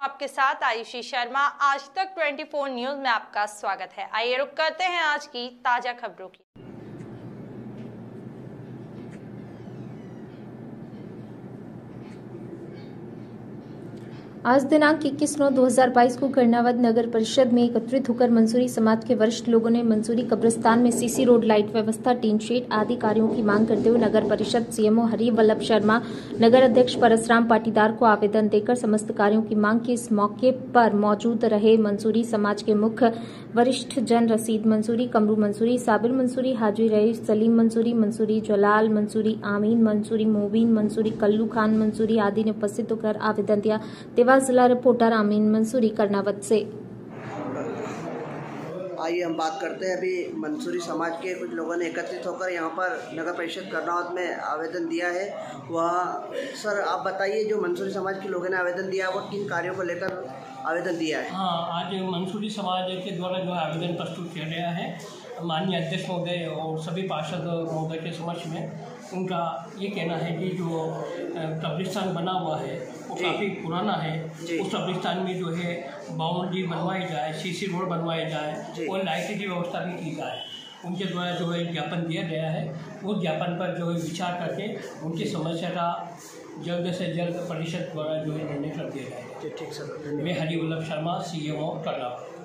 आपके साथ आयुषी शर्मा। आज तक 24 न्यूज़ में आपका स्वागत है। आइए रुक करते हैं आज की ताज़ा खबरों की। आज दिनांक 21 नौ 2022 को कर्णावत नगर परिषद में एकत्रित होकर मंसूरी समाज के वरिष्ठ लोगों ने मंसूरी कब्रिस्तान में सीसी रोड लाइट व्यवस्था, टीन शेड आदि कार्यों की मांग करते हुए नगर परिषद सीएमओ हरि वल्लभ शर्मा, नगर अध्यक्ष परसराम पाटीदार को आवेदन देकर समस्त कार्यों की मांग की। इस मौके पर मौजूद रहे मंसूरी समाज के मुख्य वरिष्ठ जन रसीद, मंसूरी कमरू, मंसूरी साबिर, मंसूरी हाजी रईस, सलीम मंसूरी मंसूरी जलाल, मंसूरी आमीन, मंसूरी मोबीन, मंसूरी कल्लू खान, मंसूरी आदि ने उपस्थित होकर आवेदन दिया। जिला रिपोर्टर आमीन मंसूरी कर्नावत से। आइए हम बात करते हैं अभी मंसूरी समाज के कुछ लोगों ने एकत्रित होकर यहाँ पर नगर परिषद करनावत में आवेदन दिया है। वह सर आप बताइए जो मंसूरी समाज के लोगों ने आवेदन दिया है वो किन कार्यों को लेकर आवेदन दिया है? हाँ आज मंसूरी समाज के द्वारा जो आवेदन प्रस्तुत किया गया है माननीय अध्यक्ष महोदय और सभी पार्षद महोदय के समक्ष में। उनका ये कहना है कि जो कब्रिस्तान बना हुआ है वो काफ़ी पुराना है। उस कब्रिस्तान में जो है बाउंड्री बनवाई जाए सीसी रोड बनवाए जाए और लाइट की व्यवस्था भी की जाए। उनके द्वारा जो है ज्ञापन दिया गया है। उस ज्ञापन पर जो है विचार करके उनकी समस्या का जल्द से जल्द परिषद द्वारा जो है निर्णय कर दिया जाएगा। ठीक सर मैं Harivallabh Sharma C M O Karnawa